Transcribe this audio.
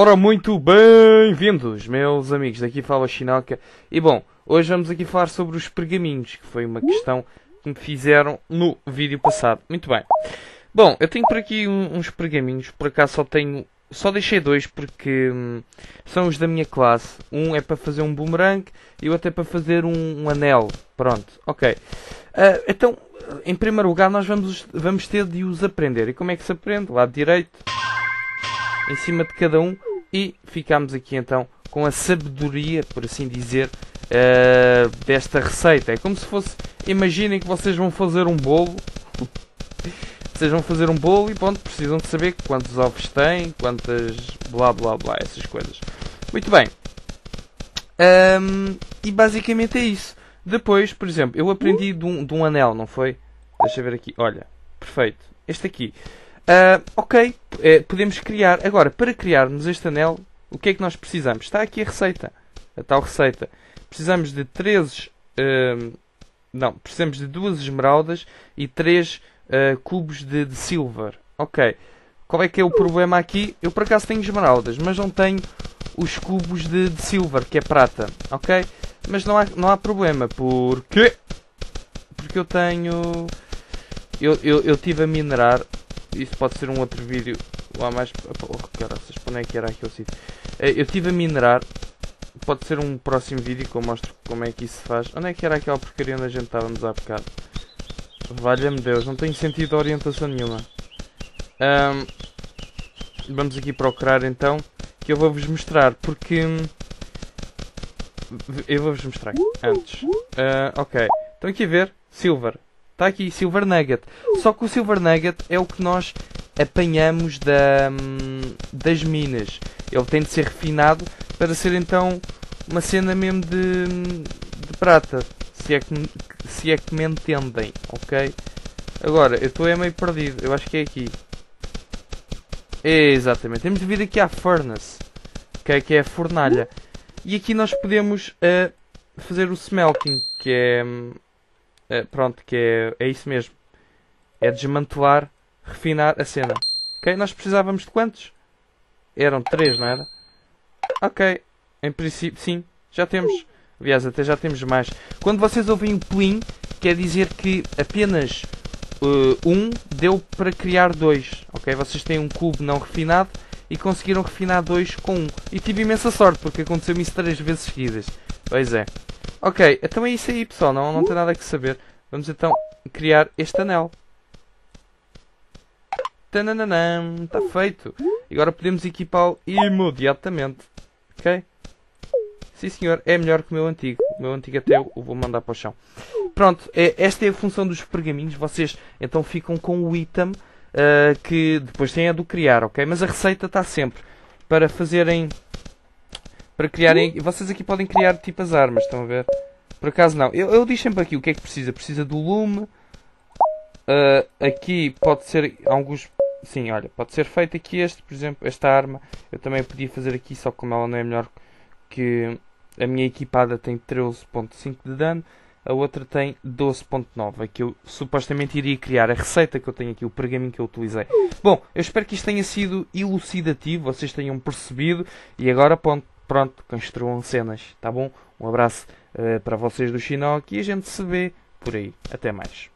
Ora, muito bem-vindos, meus amigos. Daqui fala Chinoca. E bom, hoje vamos aqui falar sobre os pergaminhos, que foi uma questão que me fizeram no vídeo passado. Muito bem. Bom, eu tenho por aqui um, uns pergaminhos. Por acaso só tenho. Só deixei dois porque hum, são os da minha classe. Um é para fazer um boomerang e o outro é para fazer um, um anel. Pronto, ok. Uh, então, em primeiro lugar, nós vamos, vamos ter de os aprender. E como é que se aprende? Lado direito em cima de cada um e ficamos aqui então com a sabedoria, por assim dizer, uh, desta receita. É como se fosse, imaginem que vocês vão fazer um bolo, vocês vão fazer um bolo e pronto, precisam de saber quantos ovos têm, quantas blá blá blá, essas coisas. Muito bem. Um, e basicamente é isso. Depois, por exemplo, eu aprendi de um, de um anel, não foi? Deixa eu ver aqui. Olha, perfeito. Este aqui. Uh, ok, é, podemos criar. Agora, para criarmos este anel, o que é que nós precisamos? Está aqui a receita. A tal receita. Precisamos de 13. Uh, não, precisamos de duas esmeraldas e 3 uh, ah, cubos de, de silver. Ok. Qual é que é o problema aqui? Eu por acaso tenho esmeraldas, mas não tenho os cubos de, de silver, que é prata. Ok? Mas não há, não há problema. Porque. Porque eu tenho. Eu, eu, eu tive a minerar isso pode ser um outro vídeo lá mais. Oh, caraças, onde é que era aquele sítio? Eh, eu estive a minerar. Pode ser um próximo vídeo que eu mostro como é que isso se faz. Onde é que era aquela porcaria onde a gente estávamos há bocado? Valha-me Deus, não tenho sentido de orientação nenhuma. Um, vamos aqui procurar então. Que eu vou-vos mostrar. Porque. Hum, eu vou-vos mostrar antes. Uh, ok. Estão aqui a ver? Silver. Está aqui, Silver Nugget. Só que o Silver Nugget é o que nós apanhamos da, das minas. Ele tem de ser refinado para ser então uma cena mesmo de, de prata. Se é, que, se é que me entendem, ok? Agora, eu estou é meio perdido. Eu acho que é aqui. É, exatamente. Temos de vir aqui à Furnace. Okay, que é a fornalha. E aqui nós podemos uh, fazer o smelting, que é... Um, Uh, pronto, que é, é isso mesmo. É desmantelar, refinar a cena. Ok? Nós precisávamos de quantos? Eram três, não era? Ok. Em princípio, sim. Já temos. Aliás, até já temos mais. Quando vocês ouvem o plim, quer dizer que apenas uh, um deu para criar dois. Ok? Vocês têm um cubo não refinado e conseguiram refinar dois com um. E tive imensa sorte, porque aconteceu-me isso três vezes seguidas. Pois é. Ok, então é isso aí pessoal, não, não tem nada que saber. Vamos então criar este anel. Tananam, está feito. Agora podemos equipá-lo imediatamente. Ok? Sim senhor, é melhor que o meu antigo. O meu antigo até eu vou mandar para o chão. Pronto, é, esta é a função dos pergaminhos. Vocês então ficam com o item uh, que depois têm a do criar, ok? Mas a receita está sempre para fazerem para criarem. Vocês aqui podem criar tipo as armas, estão a ver? Por acaso não. Eu, eu digo sempre aqui o que é que precisa. Precisa do lume. Uh, aqui pode ser alguns. Sim, olha, pode ser feito aqui este, por exemplo, esta arma. Eu também podia fazer aqui, só que como ela não é melhor que a minha equipada tem 13.5 de dano, a outra tem 12.9. Aqui eu supostamente iria criar a receita que eu tenho aqui, o pergaminho que eu utilizei. Bom, eu espero que isto tenha sido elucidativo, vocês tenham percebido e agora pronto pronto, construam cenas, tá bom? Um abraço uh, para vocês do Chinook e a gente se vê por aí. Até mais.